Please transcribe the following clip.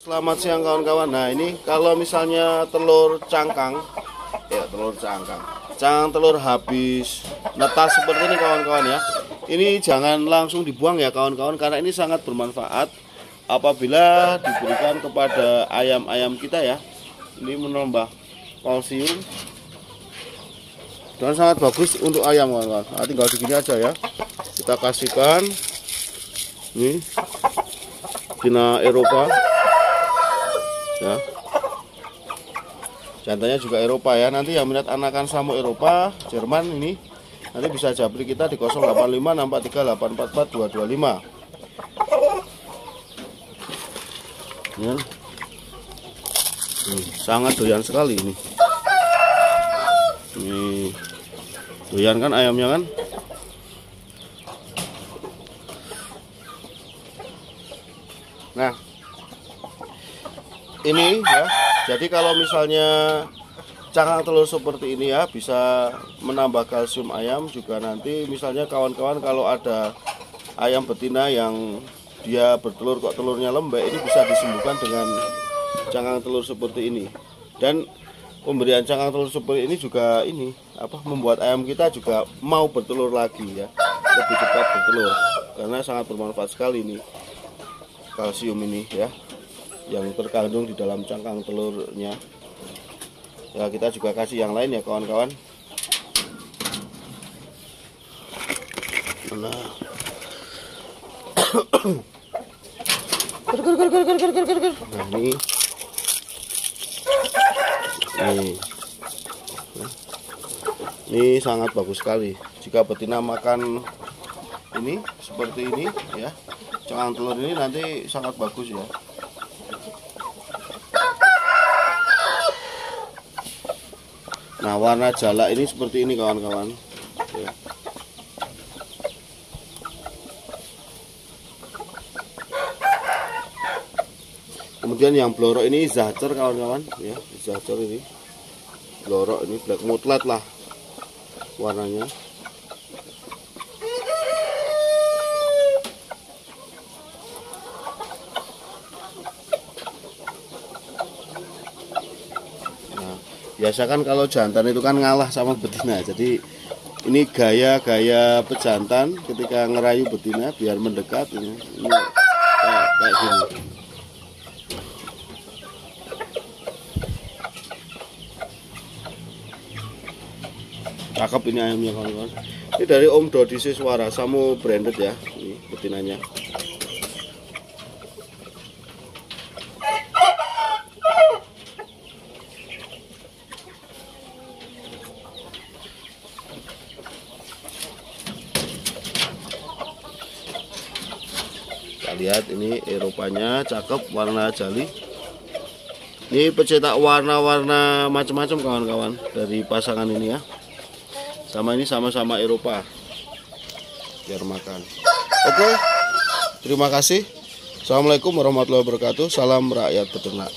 Selamat siang kawan-kawan. Nah ini kalau misalnya telur cangkang, ya telur cangkang, cangkang telur habis netas seperti ini kawan-kawan ya. Ini jangan langsung dibuang ya kawan-kawan karena ini sangat bermanfaat apabila diberikan kepada ayam-ayam kita ya. Ini menambah kalsium dan sangat bagus untuk ayam kawan-kawan. Nah, tinggal segini aja ya. Kita kasihkan ini Cina Eropa ya jantannya juga Eropa ya. Nanti yang minat anakan samo Eropa Jerman ini nanti bisa jabri kita di 085 643 844 225 ya. Hmm, sangat doyan sekali ini. Ini doyan kan ayamnya kan? Nah ini ya. Jadi kalau misalnya cangkang telur seperti ini ya bisa menambah kalsium ayam juga nanti. Misalnya kawan-kawan kalau ada ayam betina yang dia bertelur kok telurnya lembek ini bisa disembuhkan dengan cangkang telur seperti ini. Dan pemberian cangkang telur seperti ini juga ini apa membuat ayam kita juga mau bertelur lagi ya. Lebih cepat bertelur karena sangat bermanfaat sekali ini kalsium ini ya yang terkandung di dalam cangkang telurnya. Ya kita juga kasih yang lain ya kawan-kawan. Nah. Nah ini. Ini ini sangat bagus sekali. Jika betina makan ini seperti ini ya. Cangkang telur ini nanti sangat bagus ya Nah warna jala ini seperti ini kawan-kawan. Ya. Kemudian yang blorok ini zacer kawan-kawan. Ya zacer ini. Blorok ini black mutlet lah warnanya biasa kan kalau jantan itu kan ngalah sama betina. Jadi ini gaya-gaya pejantan ketika ngerayu betina biar mendekat ini, ini kayak, kayak gini. Cakep ini ayamnya kawan-kawan. Ini dari Om Dodi Siswara Samu branded ya ini betinanya kita lihat ini Eropanya cakep warna jali. Ini pencetak warna-warna macam-macam kawan-kawan dari pasangan ini ya. Sama ini sama-sama Eropa. Biar makan. Oke terima kasih. Assalamualaikum warahmatullahi wabarakatuh. Salam rakyat peternak